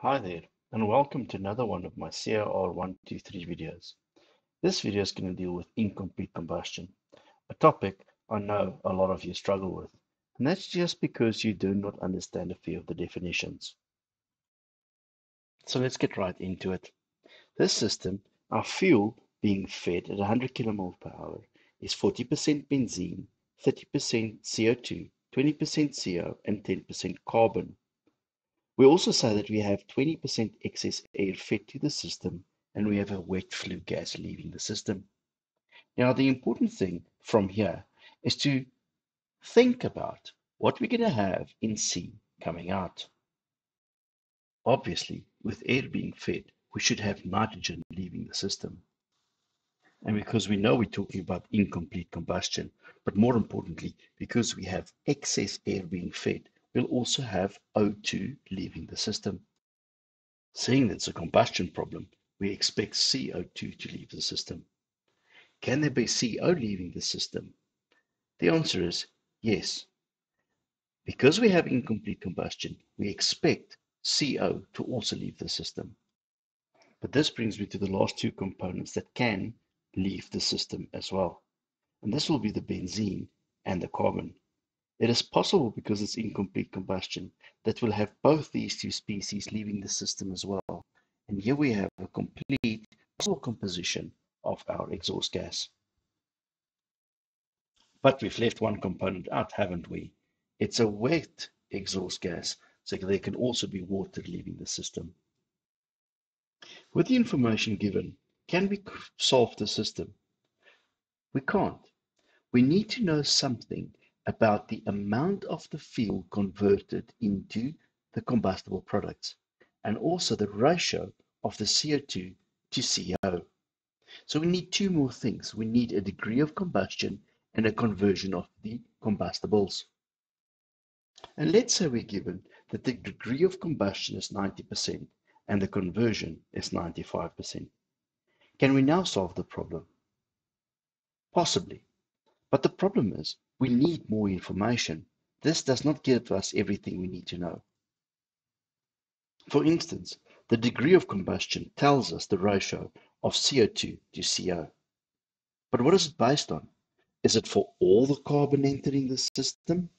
Hi there, and welcome to another one of my COR 123 videos. This video is going to deal with incomplete combustion, a topic I know a lot of you struggle with, and that's just because you do not understand a few of the definitions. So let's get right into it. This system, our fuel being fed at 100 kmol per hour, is 40% benzene, 30% CO2, 20% CO, and 10% carbon. We also say that we have 20% excess air fed to the system and we have a wet flue gas leaving the system. Now, the important thing from here is to think about what we're going to have in C coming out. Obviously, with air being fed, we should have nitrogen leaving the system. And because we know we're talking about incomplete combustion, but more importantly, because we have excess air being fed, we'll also have O2 leaving the system. Seeing that it's a combustion problem, we expect CO2 to leave the system. Can there be CO leaving the system? The answer is yes. Because we have incomplete combustion, we expect CO to also leave the system. But this brings me to the last two components that can leave the system as well. And this will be the benzene and the carbon. It is possible because it's incomplete combustion that we'll have both these two species leaving the system as well. And here we have a complete composition of our exhaust gas. But we've left one component out, haven't we? It's a wet exhaust gas, so there can also be water leaving the system. With the information given, can we solve the system? We can't. We need to know something about the amount of the fuel converted into the combustible products and also the ratio of the CO2 to CO. So we need two more things. We need a degree of combustion and a conversion of the combustibles. And let's say we're given that the degree of combustion is 90% and the conversion is 95%. Can we now solve the problem? Possibly. But the problem is we need more information. This does not give us everything we need to know. For instance, the degree of combustion tells us the ratio of CO2 to CO. But what is it based on? Is it for all the carbon entering the system?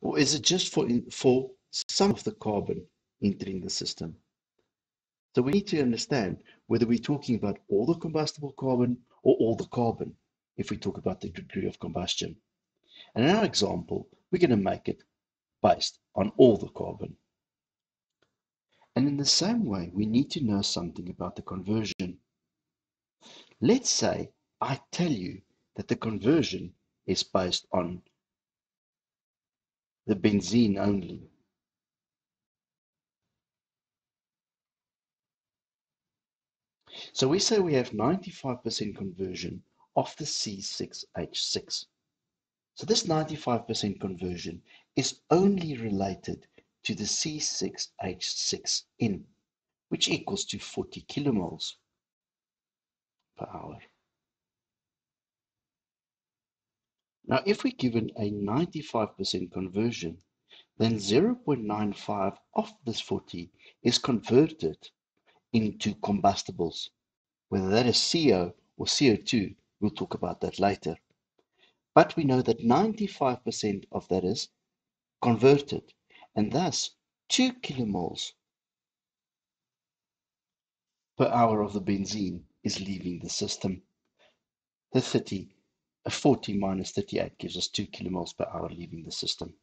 Or is it just for, for some of the carbon entering the system? So we need to understand whether we're talking about all the combustible carbon or all the carbon if we talk about the degree of combustion. And in our example, we're going to make it based on all the carbon. And in the same way, we need to know something about the conversion. Let's say I tell you that the conversion is based on the benzene only. So we say we have 95% conversion of the C6H6. So this 95% conversion is only related to the C6H6N, which equals to 40 kilomoles per hour. Now, if we're given a 95% conversion, then 0.95 of this 40 is converted into combustibles. Whether that is CO or CO2, we'll talk about that later. But we know that 95% of that is converted, and thus 2 kilomoles per hour of the benzene is leaving the system. The 30, a 40 minus 38 gives us 2 kilomoles per hour leaving the system.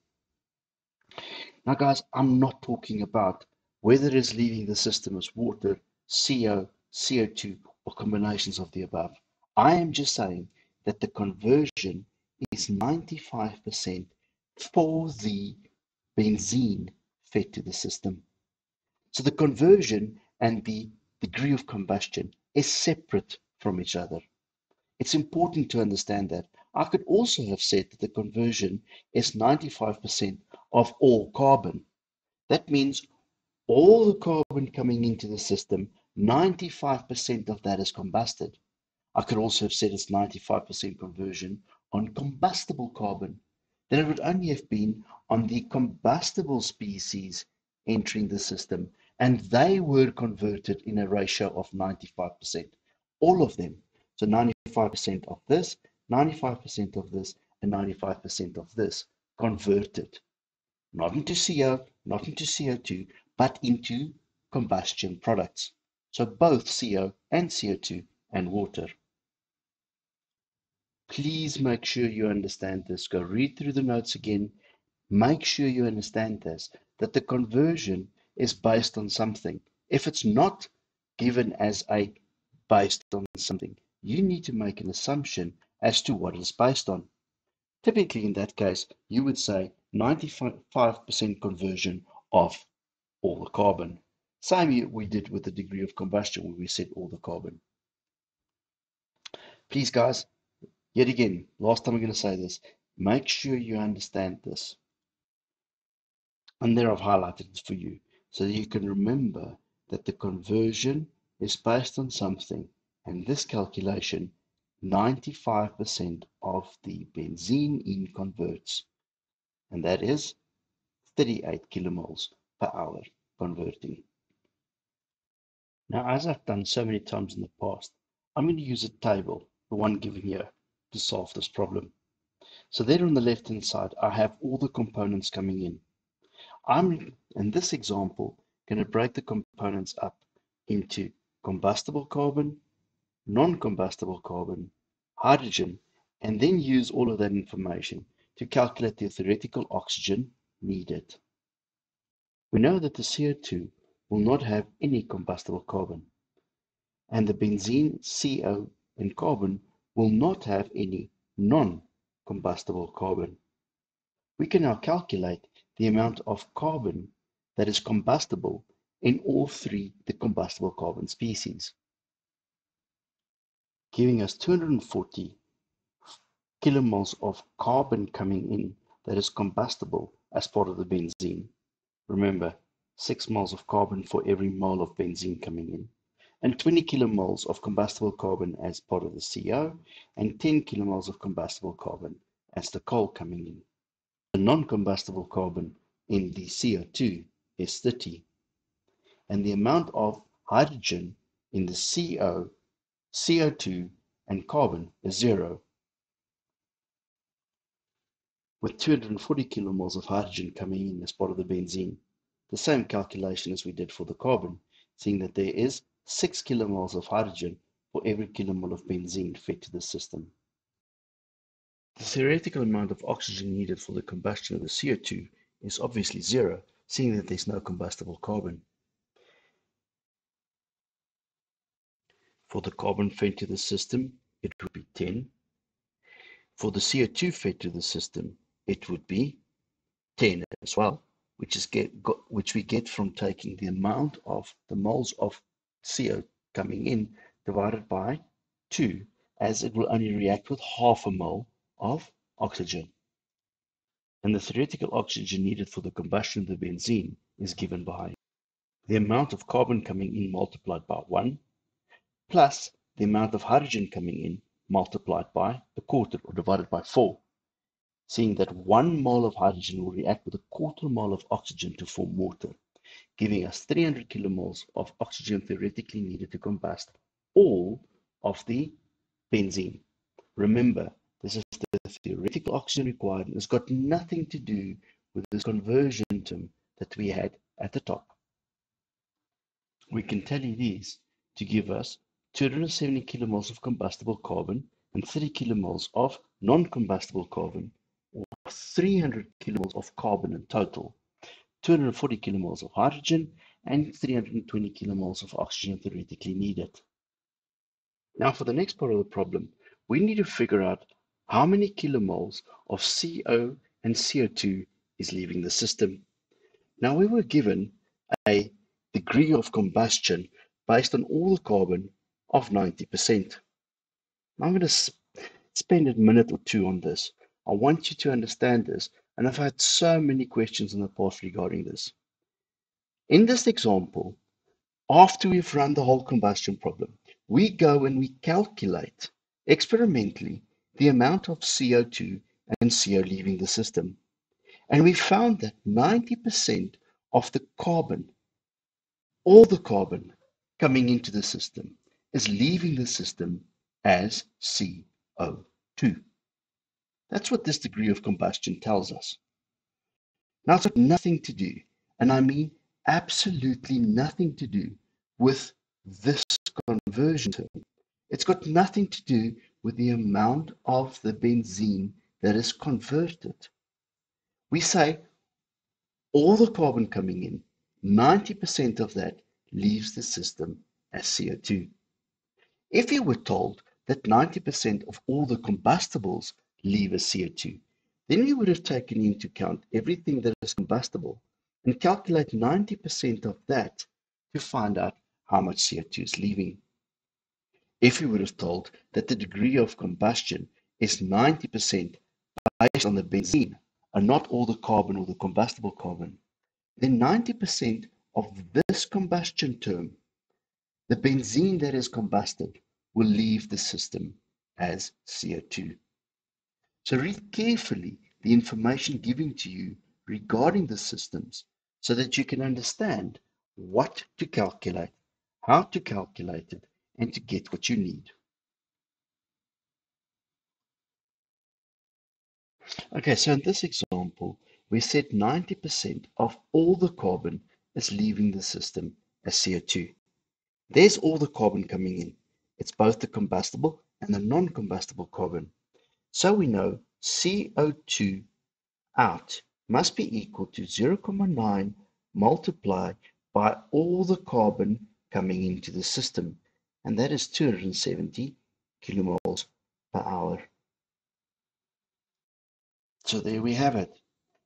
Now, guys, I'm not talking about whether it is leaving the system as water, CO, CO2, or combinations of the above. I am just saying that the conversion is 95% for the benzene fed to the system. So the conversion and the degree of combustion is separate from each other. It's important to understand that. I could also have said that the conversion is 95% of all carbon. That means all the carbon coming into the system, 95% of that is combusted. I could also have said it's 95% conversion on combustible carbon, then it would only have been on the combustible species entering the system, and they were converted in a ratio of 95%. All of them. So 95% of this, 95% of this, and 95% of this converted. Not into CO, not into CO2, but into combustion products. So both CO and CO2 and water. Please make sure you understand this. Go read through the notes again. Make sure you understand this, that the conversion is based on something. If it's not given as a based on something, you need to make an assumption as to what it's based on. Typically, in that case, you would say 95% conversion of all the carbon. Same we did with the degree of combustion where we said all the carbon. Please, guys, Yet again, last time I'm going to say this, make sure you understand this. And there I've highlighted it for you so that you can remember that the conversion is based on something. And this calculation, 95% of the benzene in converts. And that is 38 kilomoles per hour converting. Now, as I've done so many times in the past, I'm going to use a table, the one given here to solve this problem. So there on the left hand side, I have all the components coming in. I'm, in this example, going to break the components up into combustible carbon, non-combustible carbon, hydrogen, and then use all of that information to calculate the theoretical oxygen needed. We know that the CO2 will not have any combustible carbon, and the benzene, CO, and carbon will not have any non-combustible carbon. We can now calculate the amount of carbon that is combustible in all three the combustible carbon species, giving us 240 kilomoles of carbon coming in that is combustible as part of the benzene. Remember, 6 moles of carbon for every mole of benzene coming in and 20 kilomoles of combustible carbon as part of the CO, and 10 kilomoles of combustible carbon as the coal coming in. The non-combustible carbon in the CO2 is 30, and the amount of hydrogen in the CO, CO2, and carbon is zero. With 240 kilomoles of hydrogen coming in as part of the benzene, the same calculation as we did for the carbon, seeing that there is 6 kilomoles of hydrogen for every kilomole of benzene fed to the system. The theoretical amount of oxygen needed for the combustion of the CO2 is obviously zero, seeing that there's no combustible carbon. For the carbon fed to the system, it would be 10. For the CO2 fed to the system, it would be 10 as well, which is get, which we get from taking the amount of the moles of CO coming in divided by 2 as it will only react with half a mole of oxygen. And the theoretical oxygen needed for the combustion of the benzene is given by the amount of carbon coming in multiplied by 1 plus the amount of hydrogen coming in multiplied by a quarter or divided by 4, seeing that 1 mole of hydrogen will react with a quarter mole of oxygen to form water giving us 300 kilomoles of oxygen theoretically needed to combust all of the benzene. Remember, this is the theoretical oxygen required and it's got nothing to do with this conversion term that we had at the top. We can tally these to give us 270 kilomoles of combustible carbon and 30 kilomoles of non-combustible carbon, or 300 kilomoles of carbon in total 240 kilomoles of hydrogen and 320 kilomoles of oxygen theoretically needed. Now for the next part of the problem, we need to figure out how many kilomoles of CO and CO2 is leaving the system. Now we were given a degree of combustion based on all the carbon of 90%. I'm going to spend a minute or two on this. I want you to understand this and I've had so many questions in the past regarding this. In this example, after we've run the whole combustion problem, we go and we calculate experimentally the amount of CO2 and CO leaving the system. And we found that 90% of the carbon, all the carbon coming into the system is leaving the system as CO2. That's what this degree of combustion tells us. Now, it's got nothing to do, and I mean absolutely nothing to do with this conversion term. It's got nothing to do with the amount of the benzene that is converted. We say all the carbon coming in, 90% of that leaves the system as CO2. If you were told that 90% of all the combustibles leave as CO2, then you would have taken into account everything that is combustible and calculate 90% of that to find out how much CO2 is leaving. If you would have told that the degree of combustion is 90% based on the benzene and not all the carbon or the combustible carbon, then 90% of this combustion term, the benzene that is combusted, will leave the system as CO2. So read carefully the information given to you regarding the systems so that you can understand what to calculate, how to calculate it, and to get what you need. Okay, so in this example, we said 90% of all the carbon is leaving the system as CO2. There's all the carbon coming in. It's both the combustible and the non-combustible carbon. So we know CO2 out must be equal to 0.9 multiplied by all the carbon coming into the system, and that is 270 kilomoles per hour. So there we have it.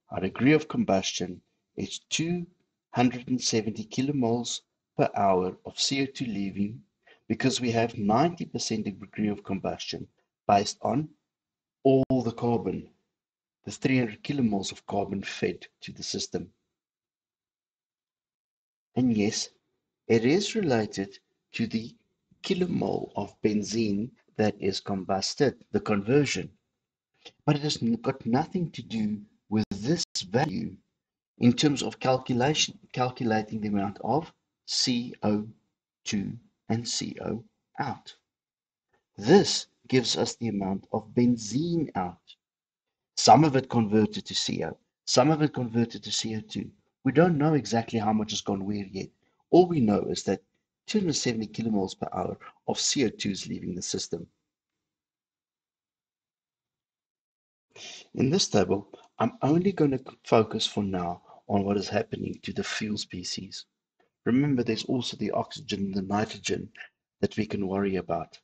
Our degree of combustion is 270 kilomoles per hour of CO2 leaving because we have 90% degree of combustion based on all the carbon, the 300 kilomoles of carbon fed to the system. And yes, it is related to the kilomole of benzene that is combusted, the conversion. But it has got nothing to do with this value in terms of calculation, calculating the amount of CO2 and CO out. This gives us the amount of benzene out. Some of it converted to CO, some of it converted to CO2. We don't know exactly how much has gone where yet. All we know is that 270 kilomoles per hour of CO2 is leaving the system. In this table, I'm only going to focus for now on what is happening to the fuel species. Remember, there's also the oxygen and the nitrogen that we can worry about.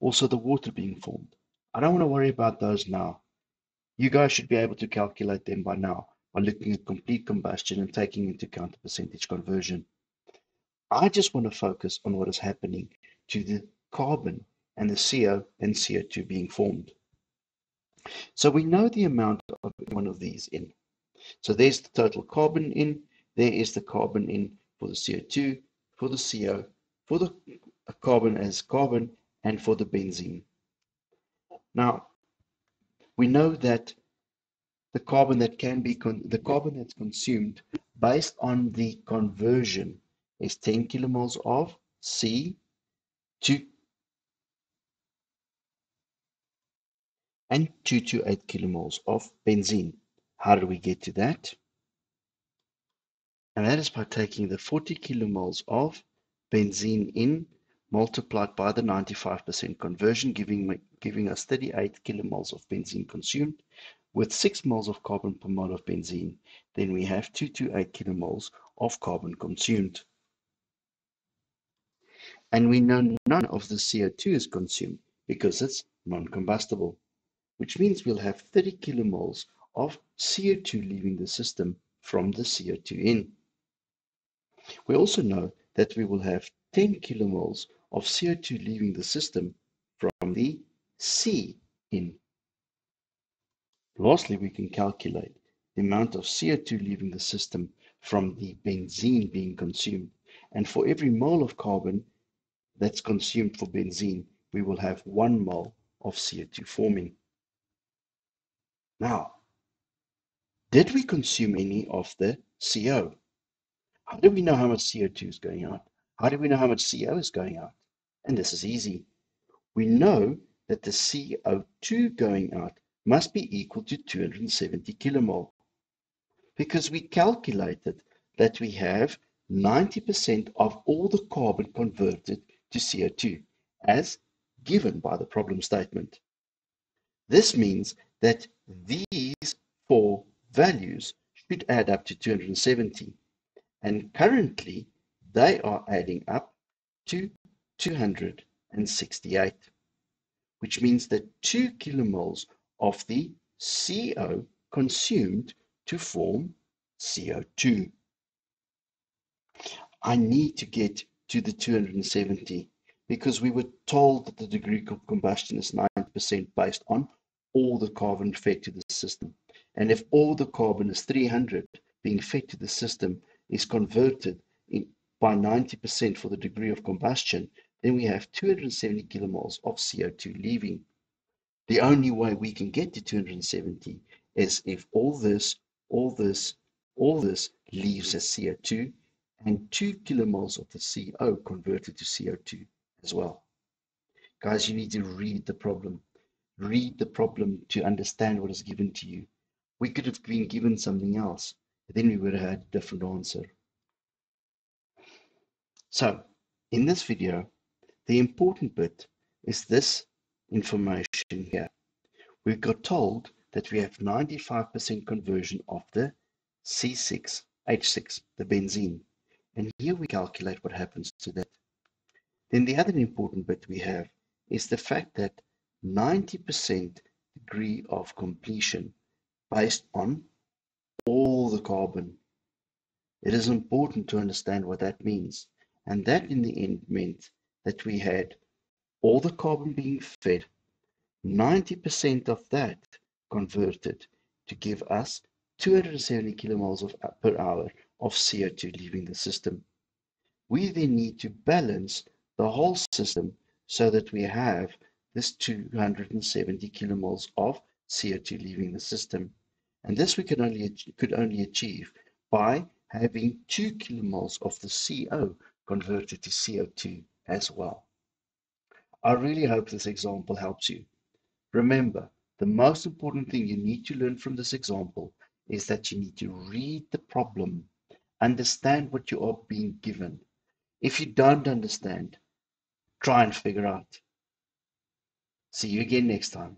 Also, the water being formed. I don't want to worry about those now. You guys should be able to calculate them by now by looking at complete combustion and taking into account the percentage conversion. I just want to focus on what is happening to the carbon and the CO and CO2 being formed. So we know the amount of one of these in. So there's the total carbon in, there is the carbon in for the CO2, for the CO, for the carbon as carbon, and for the benzene. Now, we know that the carbon that can be, the carbon that's consumed based on the conversion is 10 kilomoles of C to and 2 to 8 kilomoles of benzene. How do we get to that? And that is by taking the 40 kilomoles of benzene in multiplied by the 95% conversion, giving, giving us 38 kilomoles of benzene consumed. With 6 moles of carbon per mole of benzene, then we have 228 kilomoles of carbon consumed and we know none of the CO2 is consumed because it's non-combustible, which means we'll have 30 kilomoles of CO2 leaving the system from the CO2 in. We also know that we will have 10 kilomoles of CO2 leaving the system from the C in. Lastly, we can calculate the amount of CO2 leaving the system from the benzene being consumed. And for every mole of carbon, that's consumed for benzene, we will have one mole of CO2 forming. Now, did we consume any of the CO? How do we know how much CO2 is going out? How do we know how much CO is going out? And this is easy. We know that the CO2 going out must be equal to 270 kilomole because we calculated that we have 90% of all the carbon converted to CO2 as given by the problem statement. This means that these four values should add up to 270 and currently they are adding up to 268 which means that 2 kilomoles of the CO consumed to form CO2. I need to get to the 270 because we were told that the degree of combustion is 90% based on all the carbon fed to the system. And if all the carbon is 300 being fed to the system is converted in, by 90% for the degree of combustion, then we have 270 kilomoles of CO2 leaving. The only way we can get to 270 is if all this, all this, all this leaves as CO2 and 2 kilomoles of the CO converted to CO2 as well. Guys, you need to read the problem. Read the problem to understand what is given to you. We could have been given something else, then we would have had a different answer. So, in this video, the important bit is this information here. We got told that we have 95% conversion of the C6H6, the benzene. And here we calculate what happens to that. Then the other important bit we have is the fact that 90% degree of completion based on all the carbon. It is important to understand what that means. And that in the end meant that we had all the carbon being fed, 90% of that converted to give us 270 kilomoles of, per hour of CO2 leaving the system. We then need to balance the whole system so that we have this 270 kilomoles of CO2 leaving the system. And this we could only, could only achieve by having 2 kilomoles of the CO converted to CO2 as well. I really hope this example helps you. Remember, the most important thing you need to learn from this example is that you need to read the problem, understand what you are being given. If you don't understand, try and figure out. See you again next time.